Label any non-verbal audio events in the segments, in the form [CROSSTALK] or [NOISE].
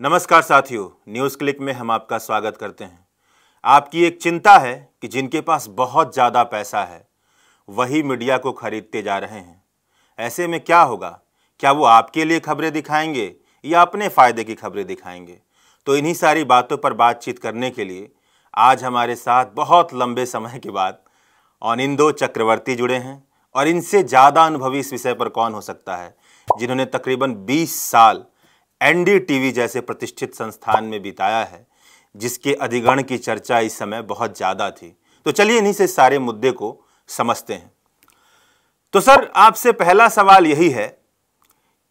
नमस्कार साथियों, news click में हम आपका स्वागत करते हैं। आपकी एक चिंता है कि जिनके पास बहुत ज़्यादा पैसा है, वही मीडिया को खरीदते जा रहे हैं। ऐसे में क्या होगा? क्या वो आपके लिए खबरें दिखाएँगे या अपने फ़ायदे की खबरें दिखाएँगे? तो इन्हीं सारी बातों पर बातचीत करने के लिए आज हमारे साथ बहुत लंबे समय के बाद अनिंदो चक्रवर्ती जुड़े हैं और इनसे ज़्यादा अनुभवी इस विषय पर कौन हो सकता है? जिन्होंने तकरीबन 20 साल एनडीटीवी जैसे प्रतिष्ठित संस्थान में बिताया है, जिसके अधिगण की चर्चा इस समय बहुत ज़्यादा थी। तो चलिए इन्हीं से सारे मुद्दे को समझते हैं। तो सर, आपसे पहला सवाल यही है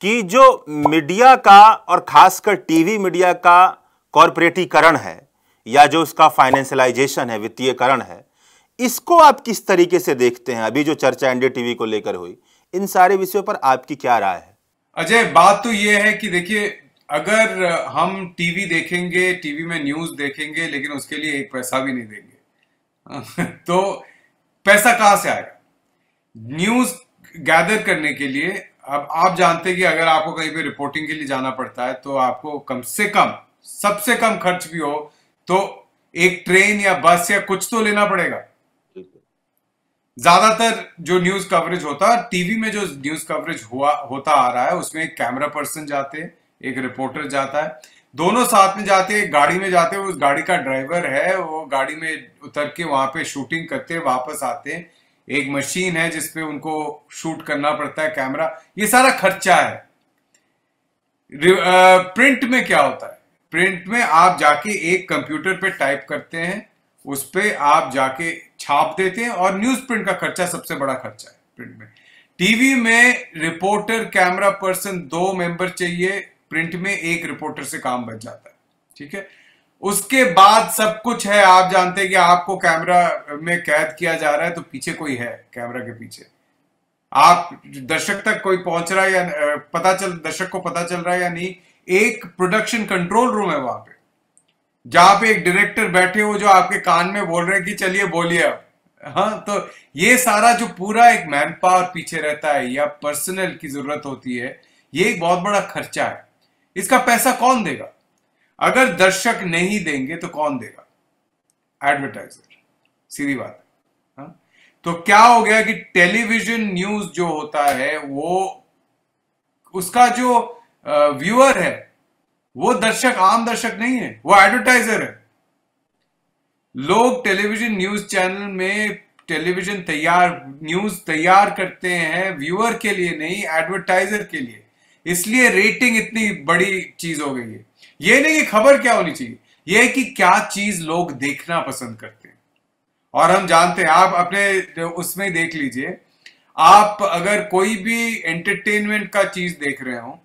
कि जो मीडिया का और खासकर टीवी मीडिया का कॉरपोरेटीकरण है, या जो उसका फाइनेंशियलाइजेशन है, वित्तीयकरण है, इसको आप किस तरीके से देखते हैं? अभी जो चर्चा एनडीटीवी को लेकर हुई, इन सारे विषयों पर आपकी क्या राय है? अजय, बात तो ये है कि देखिए, अगर हम टीवी देखेंगे, टीवी में न्यूज़ देखेंगे, लेकिन उसके लिए एक पैसा भी नहीं देंगे [LAUGHS] तो पैसा कहाँ से आएगा? न्यूज़ गैदर करने के लिए, अब आप जानते हैं कि अगर आपको कहीं पे रिपोर्टिंग के लिए जाना पड़ता है तो आपको कम से कम, सबसे कम खर्च भी हो तो एक ट्रेन या बस या कुछ तो लेना पड़ेगा। ज़्यादातर जो न्यूज़ कवरेज होता है टीवी में जो न्यूज़ कवरेज हुआ, होता आ रहा है, उसमें एक कैमरा पर्सन जाते हैं, एक रिपोर्टर जाता है। दोनों साथ में जाते हैं, गाड़ी में जाते हैं, उस गाड़ी का ड्राइवर है, वो गाड़ी में उतर के वहाँ पे शूटिंग करते हैं, वापस आते हैं। एक मशीन है जिसपे उनको शूट करना पड़ता है कैमरा ये सारा खर्चा है। प्रिंट में क्या होता है? प्रिंट में आप जाके एक कंप्यूटर पे टाइप करते हैं उस पर आप जाके छाप देते हैं और न्यूज़ प्रिंट का खर्चा सबसे बड़ा खर्चा है प्रिंट में। टीवी में रिपोर्टर, कैमरा पर्सन, दो मेंबर चाहिए, प्रिंट में एक रिपोर्टर से काम बच जाता है, ठीक है? उसके बाद सब कुछ है, आप जानते हैं कि आपको कैमरा में कैद किया जा रहा है तो पीछे कोई है कैमरा के पीछे। आप दर्शक तक कोई पहुँच रहा है या पता चल, दर्शक को पता चल रहा है या नहीं, एक प्रोडक्शन कंट्रोल रूम है वहाँ पे। जहाँ पे एक डायरेक्टर बैठे हो जो आपके कान में बोल रहे हैं कि चलिए बोलिए अब। हाँ तो ये सारा जो पूरा एक मैन पावर पीछे रहता है, या पर्सनल की ज़रूरत होती है, ये एक बहुत बड़ा खर्चा है। इसका पैसा कौन देगा? अगर दर्शक नहीं देंगे तो कौन देगा? एडवर्टाइजर सीधी बात है। हाँ? तो क्या हो गया कि टेलीविज़न न्यूज़ जो होता है, वो, उसका जो व्यूअर है वो दर्शक, आम दर्शक नहीं है, वो एडवर्टाइजर है। लोग टेलीविज़न न्यूज़ चैनल में टेलीविज़न तैयार न्यूज़ तैयार करते हैं व्यूअर के लिए नहीं एडवर्टाइजर के लिए। इसलिए रेटिंग इतनी बड़ी चीज़ हो गई है। ये नहीं कि खबर क्या होनी चाहिए है कि क्या चीज़ लोग देखना पसंद करते हैं। और हम जानते हैं, आप अपने, उसमें देख लीजिए, आप अगर कोई भी एंटरटेनमेंट का चीज़ देख रहे हो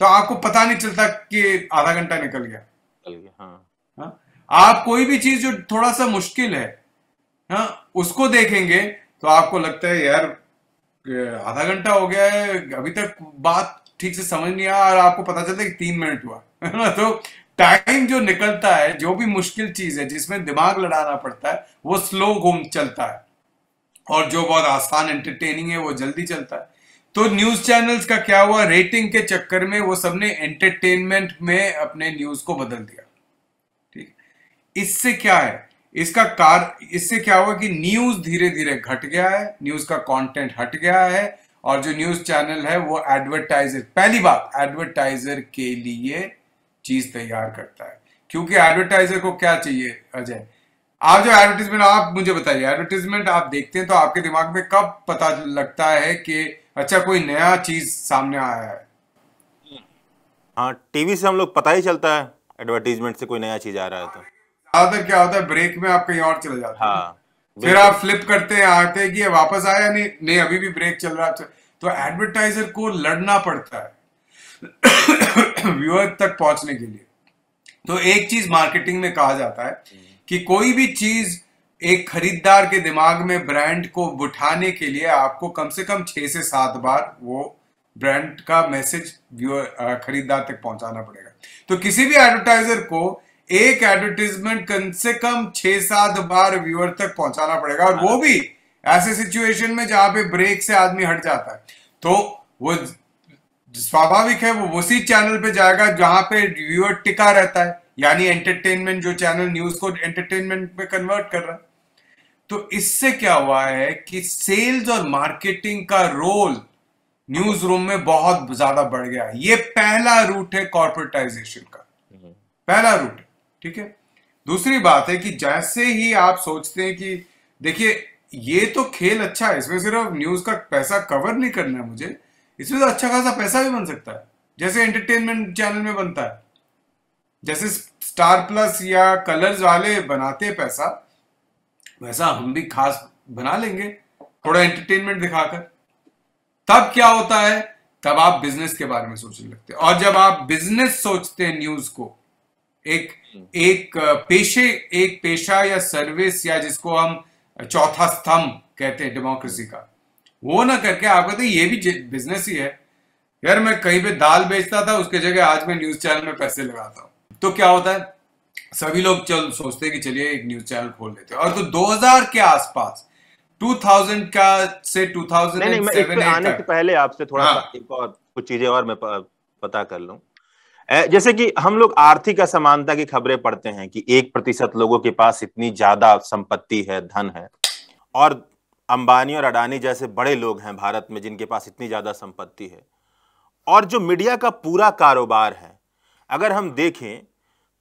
तो आपको पता नहीं चलता कि आधा घंटा निकल गया। हाँ। हाँ? आप कोई भी चीज़ जो थोड़ा सा मुश्किल है हाँ उसको देखेंगे तो आपको लगता है यार आधा घंटा हो गया है अभी तक बात ठीक से समझ नहीं आया और आपको पता चलता है कि तीन मिनट हुआ। [LAUGHS] है ना? तो टाइम जो निकलता है जो भी मुश्किल चीज़ है जिसमें दिमाग लड़ाना पड़ता है वो स्लो घूम चलता है। और जो बहुत आसान एंटरटेनिंग है वो जल्दी चलता है। तो न्यूज़ चैनल्स का क्या हुआ? रेटिंग के चक्कर में वो सबने एंटरटेनमेंट में अपने न्यूज़ को बदल दिया। ठीक इससे क्या है? इसका कार, इससे क्या हुआ कि न्यूज़ धीरे धीरे घट गया है, न्यूज़ का कंटेंट हट गया है, और जो न्यूज़ चैनल है वो एडवर्टाइजर पहली बात एडवर्टाइजर के लिए चीज़ तैयार करता है। क्योंकि एडवर्टाइजर को क्या चाहिए, अजय? आप जो एडवर्टीजमेंट आप मुझे बताइए एडवर्टीजमेंट आप देखते हैं तो आपके दिमाग में कब पता लगता है कि अच्छा कोई नया चीज़ सामने आया है? हाँ टीवी से हम लोग पता ही चलता है एडवर्टीजमेंट से कोई नया चीज़ आ रहा है तो। ज़्यादातर क्या होता है ब्रेक में आप कहीं और चले जाते हैं। हाँ फिर आप फ्लिप करते हैं आते हैं कि वापस आया नहीं नहीं अभी भी ब्रेक चल रहा है। तो एडवर्टाइजर को लड़ना पड़ता है [COUGHS] व्यूअर तक पहुँचने के लिए। तो एक चीज़ मार्केटिंग में कहा जाता है कि कोई भी चीज़ एक खरीदार के दिमाग में ब्रांड को बुठाने के लिए आपको कम से कम छह से सात बार वो ब्रांड का मैसेज खरीदार तक पहुंचाना पड़ेगा। तो किसी भी एडवर्टाइजर को एक एडवर्टीजमेंट कम से कम छह सात बार व्यूअर तक पहुंचाना पड़ेगा और वो भी ऐसे सिचुएशन में जहाँ पे ब्रेक से आदमी हट जाता है। तो वो स्वाभाविक है, वो उसी चैनल पे जाएगा जहाँ पे व्यूअर टिका रहता है। यानी एंटरटेनमेंट जो चैनल न्यूज़ को एंटरटेनमेंट में कन्वर्ट कर रहा है। तो इससे क्या हुआ है कि सेल्स और मार्केटिंग का रोल न्यूज़ रूम में बहुत ज़्यादा बढ़ गया है। ये पहला रूट है कॉर्पोरेटाइजेशन का। पहला रूट है ठीक है? दूसरी बात है कि जैसे ही आप सोचते हैं कि देखिए ये तो खेल अच्छा है इसमें सिर्फ़ न्यूज़ का पैसा कवर नहीं करना है मुझे इसमें तो अच्छा खासा पैसा भी बन सकता है। जैसे एंटरटेनमेंट चैनल में बनता है। जैसे स्टार प्लस या कलर्स वाले बनाते हैं पैसा वैसा हम भी खास बना लेंगे, थोड़ा एंटरटेनमेंट दिखाकर। तब क्या होता है? तब आप बिज़नेस के बारे में सोचने लगते हैं। और जब आप बिज़नेस सोचते हैं न्यूज़ को, एक एक पेशे, एक पेशा या सर्विस या जिसको हम चौथा स्तंभ कहते हैं डेमोक्रेसी का, वो ना करके आप कहते ये भी बिज़नेस ही है। यार, मैं कहीं पे दाल बेचता था, उसके जगह आज मैं न्यूज़ चैनल में पैसे लगाता हूँ। तो क्या होता है? सभी लोग चल सोचते हैं कि चलिए एक न्यूज़ चैनल खोल लेते हैं। और तो 2000 के आसपास 2000 का से 2007 नहीं, नहीं, मैं आने से पहले आपसे थोड़ा हाँ, सा एक और कुछ चीज़ें और मैं पता कर लूँ। जैसे कि हम लोग आर्थिक असमानता की खबरें पढ़ते हैं कि एक प्रतिशत लोगों के पास इतनी ज़्यादा संपत्ति है धन है और अंबानी और अडानी जैसे बड़े लोग हैं भारत में जिनके पास इतनी ज़्यादा संपत्ति है। और जो मीडिया का पूरा कारोबार है अगर हम देखें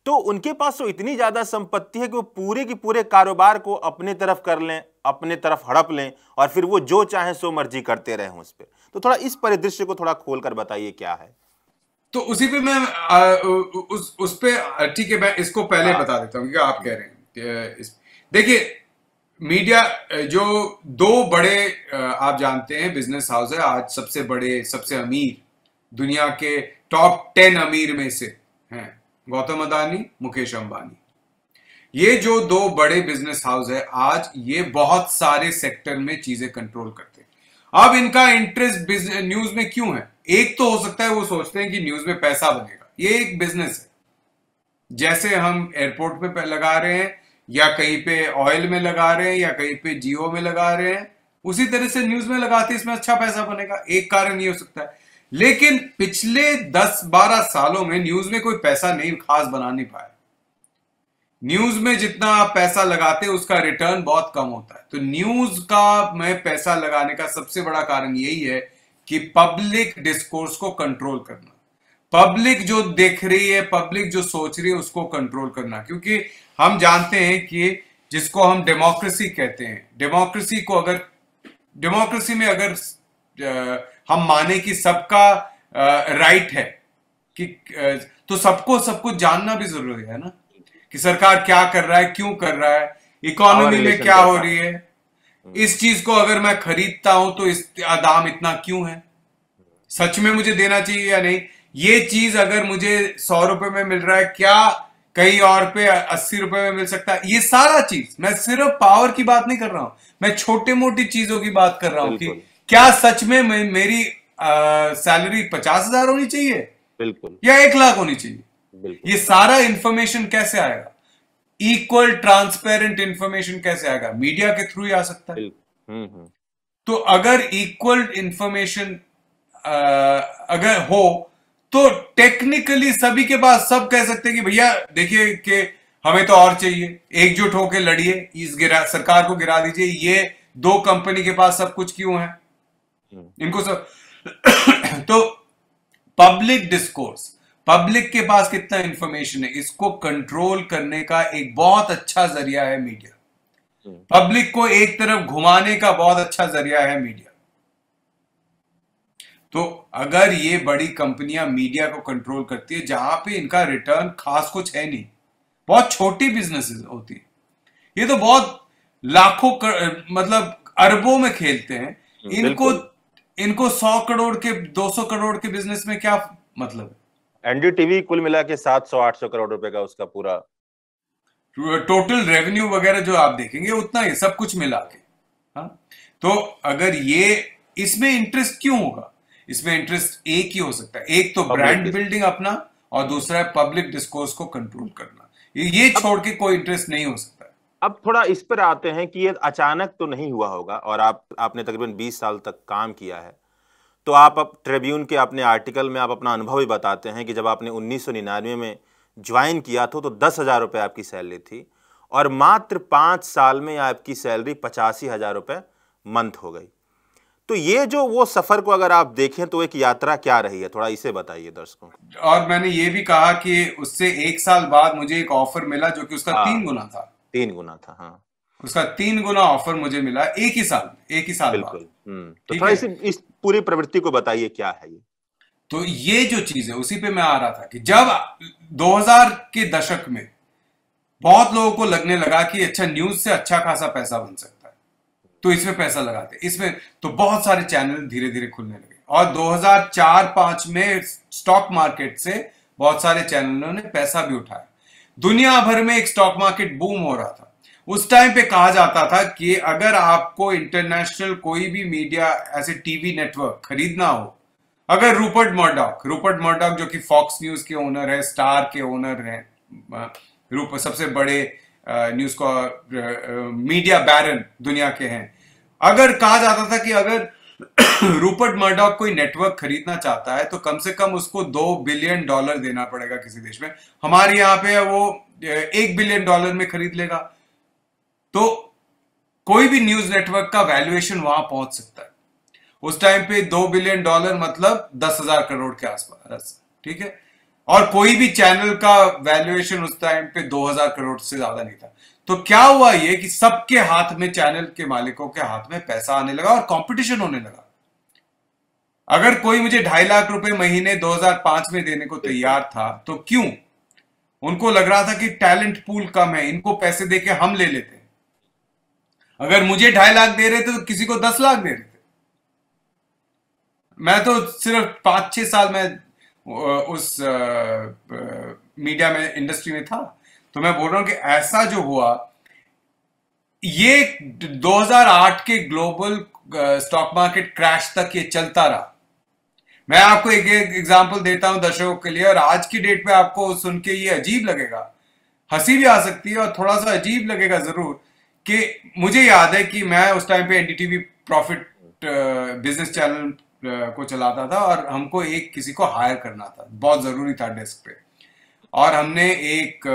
तो उनके पास तो इतनी ज़्यादा संपत्ति है कि वो पूरे के पूरे कारोबार को अपने तरफ़ कर लें अपने तरफ़ हड़प लें और फिर वो जो चाहे सो मर्ज़ी करते रहे उस पर तो थोड़ा इस परिदृश्य को थोड़ा खोलकर बताइए क्या है। तो उसी पे मैं आ, उस उस पे ठीक है मैं इसको पहले हाँ। बता देता हूँ आप कह रहे हैं देखिए मीडिया जो दो बड़े आप जानते हैं बिज़नेस हाउस है आज सबसे बड़े सबसे अमीर दुनिया के टॉप टेन अमीर में से हैं। गौतम अदानी, मुकेश अंबानी। ये जो दो बड़े बिज़नेस हाउस है, आज ये बहुत सारे सेक्टर में चीज़ें कंट्रोल करते हैं। अब इनका इंटरेस्ट न्यूज़ में क्यों है? एक तो हो सकता है वो सोचते हैं कि न्यूज़ में पैसा बनेगा। ये एक बिज़नेस है। जैसे हम एयरपोर्ट पे लगा रहे हैं, या कहीं पे ऑयल में लगा रहे हैं, या कहीं पे जियो में लगा रहे हैं, उसी तरह से न्यूज़ में लगाते इसमें अच्छा पैसा बनेगा। एक कारण ये हो सकता है लेकिन पिछले 10-12 सालों में न्यूज़ में कोई पैसा नहीं खास बना नहीं पाया। न्यूज़ में जितना आप पैसा लगाते हैं, उसका रिटर्न बहुत कम होता है। तो न्यूज़ का में पैसा लगाने का सबसे बड़ा कारण यही है कि पब्लिक डिस्कोर्स को कंट्रोल करना। पब्लिक जो देख रही है पब्लिक जो सोच रही है, उसको कंट्रोल करना। क्योंकि हम जानते हैं कि जिसको हम डेमोक्रेसी कहते हैं डेमोक्रेसी को अगर डेमोक्रेसी में अगर हम माने कि सबका राइट है। कि तो सबको सब कुछ जानना भी ज़रूरी है ना? कि सरकार क्या कर रहा है क्यों कर रहा है? इकोनॉमी में क्या हो रही है? इस चीज़ को अगर मैं खरीदता हूँ तो इस दाम इतना क्यों है? सच में मुझे देना चाहिए या नहीं? ये चीज़ अगर मुझे सौ रुपए में मिल रहा है क्या कहीं और पे अस्सी रुपए में मिल सकता है? ये सारा चीज़ मैं सिर्फ़ पावर की बात नहीं कर रहा हूँ। मैं छोटे मोटी चीज़ों की बात कर रहा हूँ कि क्या सच में मेरी सैलरी पचास हज़ार होनी चाहिए? बिल्कुल। या एक लाख होनी चाहिए? ये सारा इंफॉर्मेशन कैसे आएगा? इक्वल ट्रांसपेरेंट इंफॉर्मेशन कैसे आएगा? मीडिया के थ्रू ही आ सकता है। हम्म, हम्म। तो अगर इक्वल इंफॉर्मेशन अगर हो तो टेक्निकली सभी के पास सब कह सकते हैं कि भैया देखिए कि हमें तो और चाहिए। एकजुट होकर लड़िए। इस गिरा सरकार को गिरा दीजिए। ये दो कंपनी के पास सब कुछ क्यों है। इनको सब [COUGHS] तो पब्लिक डिस्कोर्स पब्लिक के पास कितना इंफॉर्मेशन है इसको कंट्रोल करने का एक बहुत अच्छा ज़रिया है मीडिया पब्लिक हम्म। को एक तरफ़ घुमाने का बहुत अच्छा ज़रिया है मीडिया तो अगर ये बड़ी कंपनियाँ मीडिया को कंट्रोल करती है जहाँ पे इनका रिटर्न खास कुछ है नहीं बहुत छोटी बिज़नेस होती है। ये तो बहुत लाखों कर, मतलब अरबों में खेलते हैं हम्म, इनको इनको सौ करोड़ के दो सौ करोड़ के बिज़नेस में क्या मतलब? है एनडीटीवी कुल मिला के सात सौ आठ सौ करोड़ रुपए का उसका पूरा। टोटल रेवेन्यू वगैरह जो आप देखेंगे उतना ही सब कुछ मिला के। हाँ? तो अगर ये इसमें इंटरेस्ट क्यों होगा? इसमें इंटरेस्ट एक ही हो सकता है। एक तो ब्रांड बिल्डिंग अपना और दूसरा है पब्लिक डिस्कोर्स को कंट्रोल करना। ये छोड़ के कोई इंटरेस्ट नहीं हो सकता। अब थोड़ा इस पर आते हैं कि ये अचानक तो नहीं हुआ होगा और आप आपने तकरीबन 20 साल तक काम किया है। तो आप अब ट्रिब्यून के अपने आर्टिकल में आप अपना अनुभव भी बताते हैं कि जब आपने उन्नीस सौ निन्यानवे में ज्वाइन किया था तो दस हज़ार रुपये आपकी सैलरी थी और मात्र पाँच साल में आपकी सैलरी पचासी हज़ार रुपये मंथ हो गई। तो ये जो वो सफ़र को अगर आप देखें तो एक यात्रा क्या रही है? थोड़ा इसे बताइए दर्शकों और मैंने ये भी कहा कि उससे एक साल बाद मुझे एक ऑफ़र मिला जो कि उसका हाँ, तीन गुना था। तीन गुना था हाँ। उसका तीन गुना ऑफ़र मुझे मिला एक ही साल एक ही साल बिल्कुल हम्म, तो थोड़ा इस, इस पूरी प्रवृत्ति को बताइए क्या है ये? तो ये जो चीज़ है उसी पे मैं आ रहा था कि जब 2000 के दशक में बहुत लोगों को लगने लगा कि अच्छा न्यूज़ से अच्छा खासा पैसा बन सकता है तो इसमें पैसा लगाते। इसमें तो बहुत सारे चैनल धीरे धीरे खुलने लगे। और 2004-5 में स्टॉक मार्केट से बहुत सारे चैनलों ने पैसा भी उठाया। दुनिया भर में एक स्टॉक मार्केट बूम हो रहा था। उस टाइम पे कहा जाता था कि अगर आपको इंटरनेशनल कोई भी मीडिया ऐसे टीवी नेटवर्क खरीदना हो, अगर रूपर्ट मर्डॉक रूपर्ट मर्डॉक जो कि फॉक्स न्यूज़ के ओनर है स्टार के ओनर हैं रूप सबसे बड़े न्यूज़ को मीडिया बैरन दुनिया के हैं। अगर कहा जाता था कि अगर [COUGHS] रूपर्ट मर्डॉक कोई नेटवर्क खरीदना चाहता है तो कम से कम उसको दो बिलियन डॉलर देना पड़ेगा किसी देश में। हमारे यहाँ पे वो एक बिलियन डॉलर में खरीद लेगा। तो कोई भी न्यूज़ नेटवर्क का वैल्यूएशन वहाँ पहुँच सकता है। उस टाइम पे दो बिलियन डॉलर मतलब दस हज़ार करोड़ के आसपास, ठीक है? और कोई भी चैनल का वैल्यूएशन उस टाइम पे 2000 करोड़ से ज़्यादा नहीं था। तो क्या हुआ ये कि सबके हाथ में चैनल के मालिकों के हाथ में पैसा आने लगा और कंपटीशन होने लगा? अगर कोई मुझे ढाई लाख रुपए महीने 2005 में देने को तैयार था तो क्यों? उनको लग रहा था कि टैलेंट पूल कम है, इनको पैसे देके हम ले लेते हैं। अगर मुझे ढाई लाख दे रहे थे तो किसी को दस लाख दे रहे थे। मैं तो सिर्फ़ पाँच छह साल में उस मीडिया में, इंडस्ट्री में था। तो मैं बोल रहा हूँ कि ऐसा जो हुआ, ये 2008 के ग्लोबल स्टॉक मार्केट क्रैश तक ये चलता रहा। मैं आपको एक एक एग्जांपल देता हूँ दर्शकों के लिए, और आज की डेट पे आपको सुन के ये अजीब लगेगा। हँसी भी आ सकती है और थोड़ा सा अजीब लगेगा ज़रूर कि मुझे याद है कि मैं उस टाइम पे एनडीटीवी प्रॉफिट बिज़नेस चैनल को चलाता था और हमको एक किसी को हायर करना था। बहुत ज़रूरी था डेस्क पे। और हमने एक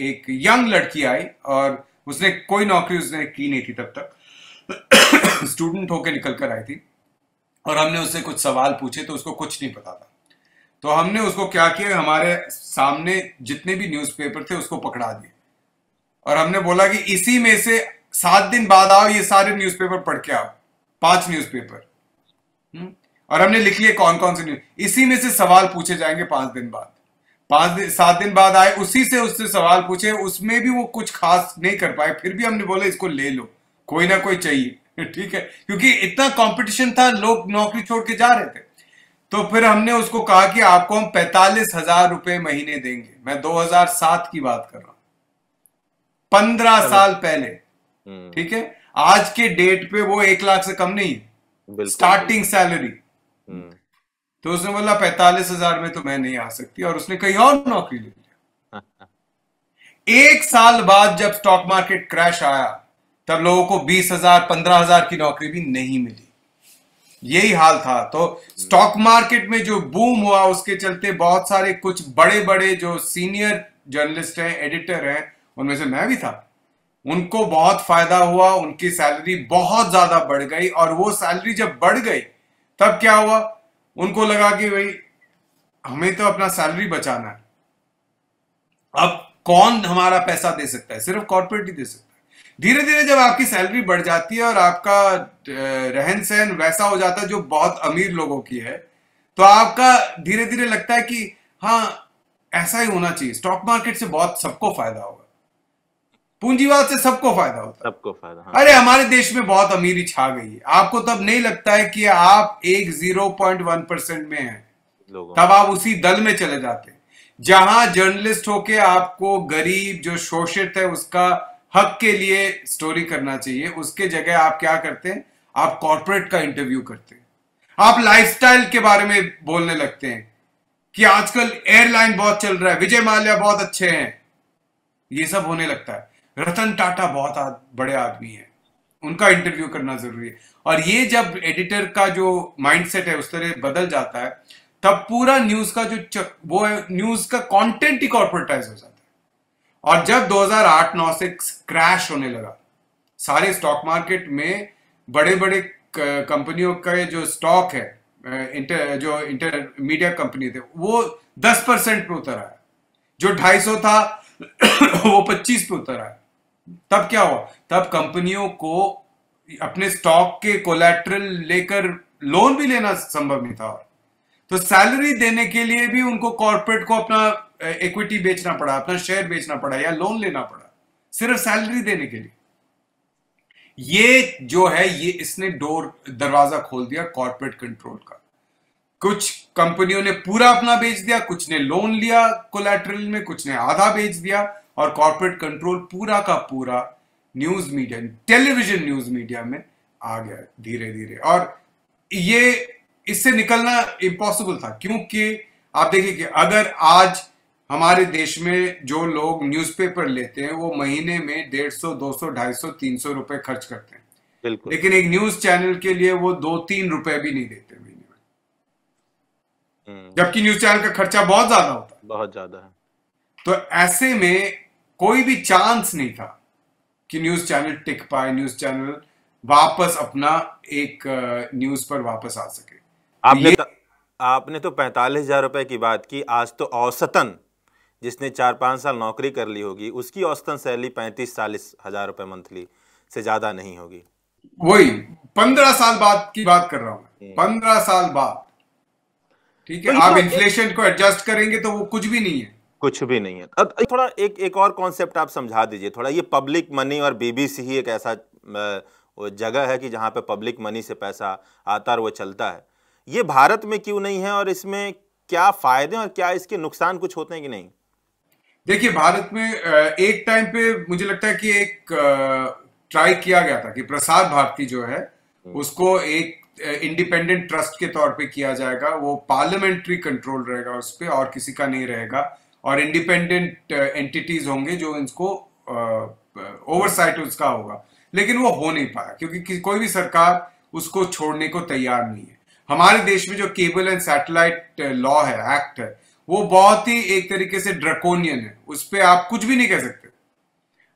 एक यंग लड़की आई और उसने कोई नौकरी उसने की नहीं थी तब तक। स्टूडेंट होके निकल कर आई थी और हमने उससे कुछ सवाल पूछे तो उसको कुछ नहीं पता था। तो हमने उसको क्या किया, हमारे सामने जितने भी न्यूज़पेपर थे उसको पकड़ा दिए। और हमने बोला कि इसी में से सात दिन बाद आओ, ये सारे न्यूज़पेपर पढ़ के आओ, पाँच न्यूज़पेपर हम्म? और हमने लिख लिए कौन कौन से न्यूज़ इसी में से सवाल पूछे जाएँगे पाँच दिन बाद। पाँच दिन सात दिन बाद आए उसी से उससे सवाल पूछे उसमें भी वो कुछ खास नहीं कर पाए फिर भी हमने बोला इसको ले लो कोई ना कोई चाहिए [LAUGHS] ठीक है? क्योंकि इतना कंपटीशन था लोग नौकरी छोड़ के जा रहे थे। तो फिर हमने उसको कहा कि आपको हम पैतालीस हज़ार रुपए महीने देंगे। मैं 2007 की बात कर रहा हूँ। पंद्रह साल पहले हम्म। ठीक है? आज के डेट पे वो एक लाख से कम नहीं स्टार्टिंग सैलरी। तो उसने बोला पैतालीस हज़ार में तो मैं नहीं आ सकती। और उसने कहीं और नौकरी ले लिया [LAUGHS] एक साल बाद जब स्टॉक मार्केट क्रैश आया तब लोगों को बीस हज़ार पंद्रह हज़ार की नौकरी भी नहीं मिली। यही हाल था। तो स्टॉक मार्केट में जो बूम हुआ उसके चलते बहुत सारे कुछ बड़े बड़े जो सीनियर जर्नलिस्ट हैं एडिटर हैं उनमें से मैं भी था। उनको बहुत फ़ायदा हुआ उनकी सैलरी बहुत ज़्यादा बढ़ गई और वो सैलरी जब बढ़ गई तब क्या हुआ? उनको लगा कि भाई, हमें तो अपना सैलरी बचाना है। अब कौन हमारा पैसा दे सकता है? सिर्फ़ कॉर्पोरेट ही दे सकता है। धीरे धीरे जब आपकी सैलरी बढ़ जाती है और आपका रहन सहन वैसा हो जाता है जो बहुत अमीर लोगों की है तो आपका धीरे धीरे लगता है कि हाँ ऐसा ही होना चाहिए। स्टॉक मार्केट से बहुत सबको फ़ायदा होगा। पूंजीवाद से सबको फ़ायदा होता है। सबको फ़ायदा हाँ। अरे हमारे देश में बहुत अमीरी छा गई है। आपको तब नहीं लगता है कि आप एक ज़ीरो पॉइंट वन परसेंट में हैं। तब आप उसी दल में चले जाते हैं। जहाँ जर्नलिस्ट होके आपको गरीब जो शोषित है उसका हक के लिए स्टोरी करना चाहिए। उसके जगह आप क्या करते हैं? आप कॉरपोरेट का इंटरव्यू करते हैं। आप लाइफस्टाइल के बारे में बोलने लगते हैं कि आजकल एयरलाइन बहुत चल रहा है विजय माल्या बहुत अच्छे हैं। ये सब होने लगता है। रतन टाटा बहुत आद, बड़े आदमी हैं। उनका इंटरव्यू करना ज़रूरी है। और ये जब एडिटर का जो माइंडसेट है उस तरह बदल जाता है तब पूरा न्यूज़ का जो वो है न्यूज़ का कंटेंट ही कॉर्पोरेटाइज हो जाता है। और जब 2008-9 से क्रैश होने लगा सारे स्टॉक मार्केट में बड़े बड़े कंपनियों का जो स्टॉक है इंटर जो इंटरमीडिएट कंपनी थे वो 10 परसेंट पे उतर आया। जो 250 था [COUGHS] वो 25 पे उतर आया। तब क्या हुआ? तब कंपनियों को अपने स्टॉक के कोलेट्रल लेकर लोन भी लेना संभव नहीं था। तो सैलरी देने के लिए भी उनको कॉर्पोरेट को अपना इक्विटी बेचना पड़ा, अपना शेयर बेचना पड़ा या लोन लेना पड़ा, सिर्फ़ सैलरी देने के लिए। ये जो है, ये इसने डोर दरवाज़ा खोल दिया कॉर्पोरेट कंट्रोल का। कुछ कंपनियों ने पूरा अपना बेच दिया, कुछ ने लोन लिया कोलेट्रल में, कुछ ने आधा बेच दिया। और कॉर्पोरेट कंट्रोल पूरा का पूरा news media television news media में आ गया धीरे धीरे। और ये इससे निकलना इम्पॉसिबल था क्योंकि आप देखिए कि अगर आज हमारे देश में जो लोग न्यूज़पेपर लेते हैं वो महीने में डेढ़ सौ दो सौ ढाई सौ तीन सौ रुपए खर्च करते हैं। बिल्कुल। लेकिन एक न्यूज़ चैनल के लिए वो दो तीन रुपए भी नहीं देते महीने में। हम्म। जबकि न्यूज़ चैनल का खर्चा बहुत ज़्यादा होता है। बहुत ज़्यादा है। तो ऐसे में कोई भी चांस नहीं था कि न्यूज़ चैनल टिक पाए न्यूज़ चैनल वापस अपना एक न्यूज़ पर वापस आ सके। आपने तो, आपने तो पैंतालीस हज़ार रुपए की बात की। आज तो औसतन जिसने चार पाँच साल नौकरी कर ली होगी उसकी औसतन सैलरी पैंतीस चालीस हज़ार रुपए मंथली से ज़्यादा नहीं होगी। वही पंद्रह साल बाद की बात कर रहा हूँ हम्म। पंद्रह साल बाद। ठीक है आप इन्फ्लेशन को एडजस्ट करेंगे तो वो कुछ भी नहीं है। कुछ भी नहीं है। अब थोड़ा एक एक और कॉन्सेप्ट आप समझा दीजिए। थोड़ा ये पब्लिक मनी और बीबीसी ही एक ऐसा जगह है कि जहाँ पे पब्लिक मनी से पैसा आता और वो चलता है। ये भारत में क्यों नहीं है और इसमें क्या फ़ायदे और क्या इसके नुकसान कुछ होते हैं कि नहीं? देखिए भारत में एक टाइम पे मुझे लगता है कि एक ट्राई किया गया था कि प्रसार भारती जो है हम्म। उसको एक इंडिपेंडेंट ट्रस्ट के तौर पे किया जाएगा। वो पार्लियामेंट्री कंट्रोल रहेगा उस पर और किसी का नहीं रहेगा। और इंडिपेंडेंट एंटिटीज होंगे जो इसको ओवरसाइट उसका होगा। लेकिन वो हो नहीं पाया क्योंकि कोई भी सरकार उसको छोड़ने को तैयार नहीं है। हमारे देश में जो केबल एंड सैटेलाइट लॉ है एक्ट है वो बहुत ही एक तरीके से ड्रकोनियन है। उस पर आप कुछ भी नहीं कह सकते।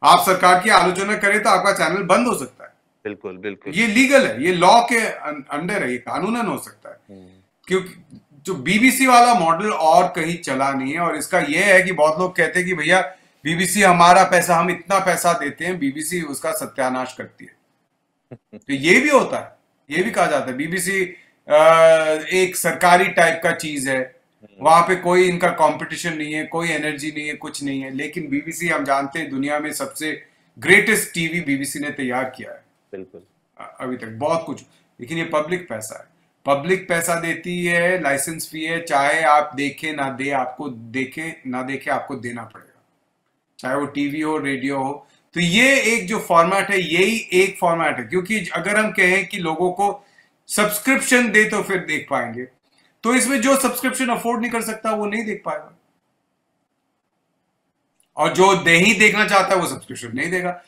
आप सरकार की आलोचना करें तो आपका चैनल बंद हो सकता है। बिल्कुल बिल्कुल। ये लीगल है ये लॉ के अं-, अंडर है ये कानूनन हो सकता है। हम्म। क्योंकि जो बीबीसी वाला मॉडल और कहीं चला नहीं है और इसका यह है कि बहुत लोग कहते हैं कि भैया बीबीसी हमारा पैसा हम इतना पैसा देते हैं बीबीसी उसका सत्यानाश करती है। तो ये भी होता है ये भी कहा जाता है। बीबीसी एक सरकारी टाइप का चीज़ है वहाँ पे कोई इनका कंपटीशन नहीं है कोई एनर्जी नहीं है कुछ नहीं है। लेकिन बीबीसी हम जानते हैं दुनिया में सबसे ग्रेटेस्ट टीवी बीबीसी ने तैयार किया है। बिल्कुल। अभी तक बहुत कुछ। लेकिन ये पब्लिक पैसा है। पब्लिक पैसा देती है लाइसेंस फ़ी है, चाहे आप देखे ना दे, आपको देखे ना देखे आपको देना पड़ेगा। चाहे वो टीवी हो रेडियो हो। तो ये एक जो फॉर्मेट है, यही एक फॉर्मेट है। क्योंकि अगर हम कहें कि लोगों को सब्सक्रिप्शन दे तो फिर देख पाएँगे। तो इसमें जो सब्सक्रिप्शन अफोर्ड नहीं कर सकता, वो नहीं देख पाएगा। और जो नहीं देखना चाहता है वो सब्सक्रिप्शन नहीं देगा।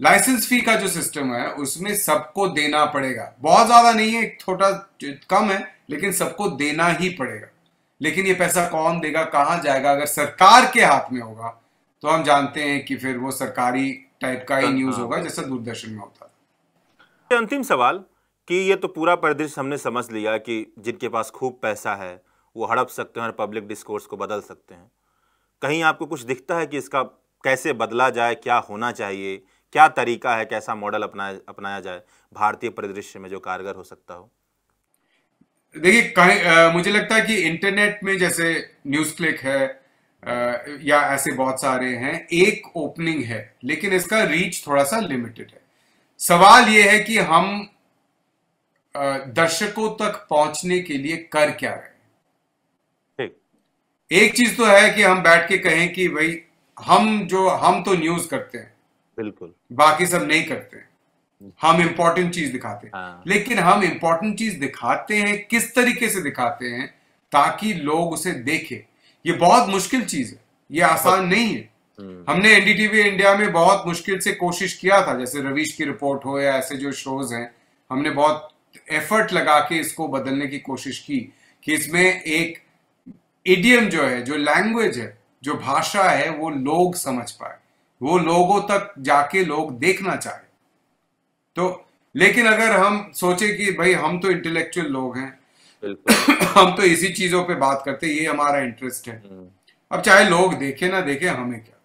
लाइसेंस फ़ी का जो सिस्टम है उसमें सबको देना पड़ेगा। बहुत ज़्यादा नहीं है छोटा कम है लेकिन सबको देना ही पड़ेगा। लेकिन ये पैसा कौन देगा कहाँ जाएगा? अगर सरकार के हाथ में होगा तो हम जानते हैं कि फिर वो सरकारी टाइप का ही न्यूज़ हाँ, होगा। जैसा दूरदर्शन में होता। था अंतिम सवाल कि ये तो पूरा परिदृश्य हमने समझ लिया कि जिनके पास खूब पैसा है वो हड़प सकते हैं और पब्लिक डिस्कोर्स को बदल सकते हैं। कहीं आपको कुछ दिखता है कि इसका कैसे बदला जाए क्या होना चाहिए? क्या तरीका है कैसा मॉडल अपनाया अपनाया जाए भारतीय परिदृश्य में जो कारगर हो सकता हो? देखिए मुझे लगता है कि इंटरनेट में जैसे न्यूज़ क्लिक है आ, या ऐसे बहुत सारे हैं एक ओपनिंग है लेकिन इसका रीच थोड़ा सा लिमिटेड है। सवाल यह है कि हम दर्शकों तक पहुँचने के लिए कर क्या रहे एक चीज़ तो है कि हम बैठ के कहें कि भाई हम जो हम तो न्यूज़ करते हैं। बिल्कुल। बाकी सब नहीं करते हम इंपॉर्टेंट चीज़ दिखाते हैं। हाँ। लेकिन हम इंपॉर्टेंट चीज़ दिखाते हैं किस तरीके से दिखाते हैं ताकि लोग उसे देखें। ये बहुत मुश्किल चीज़ है। ये आसान नहीं है। हमने एनडीटीवी इंडिया में बहुत मुश्किल से कोशिश किया था जैसे रवीश की रिपोर्ट हो या ऐसे जो शोज़ हैं। हमने बहुत एफर्ट लगा के इसको बदलने की कोशिश की कि इसमें एक इडियम जो है जो लैंग्वेज है जो भाषा है वो लोग समझ पाए। वो लोगों तक जाके लोग देखना चाहे। तो लेकिन अगर हम सोचे कि भाई हम तो इंटेलेक्चुअल लोग हैं हम तो इसी चीज़ों पे बात करते ये हमारा इंटरेस्ट है। हम्म। अब चाहे लोग देखे ना देखे हमें क्या?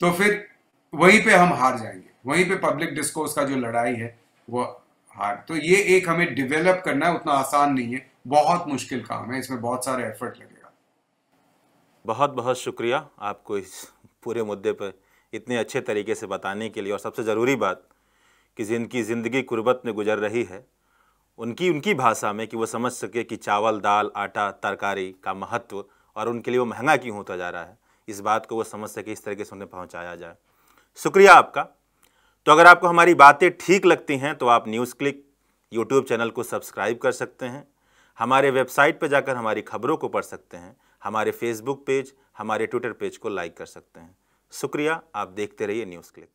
तो फिर वहीं पे हम हार जाएँगे। वहीं पे पब्लिक डिस्कोर्स का जो लड़ाई है वो हार। तो ये एक हमें डिवेलप करना है उतना आसान नहीं है बहुत मुश्किल काम है इसमें बहुत सारे एफर्ट लगेगा। बहुत बहुत शुक्रिया आपको इस पूरे मुद्दे पर इतने अच्छे तरीके से बताने के लिए। और सबसे ज़रूरी बात कि जिनकी ज़िंदगी कुर्बत में गुजर रही है, उनकी उनकी भाषा में कि वो समझ सके कि चावल, दाल, आटा, तरकारी का महत्व और उनके लिए वो महँगा क्यों होता जा रहा है, इस बात को वो समझ सके, इस तरीके से उन्हें पहुँचाया जाए। शुक्रिया आपका। तो अगर आपको हमारी बातें ठीक लगती हैं तो आप न्यूज़ क्लिक यूट्यूब चैनल को सब्सक्राइब कर सकते हैं। हमारे वेबसाइट पर जाकर हमारी खबरों को पढ़ सकते हैं। हमारे फेसबुक पेज हमारे ट्विटर पेज को लाइक कर सकते हैं। शुक्रिया, आप देखते रहिए न्यूज़ क्लिक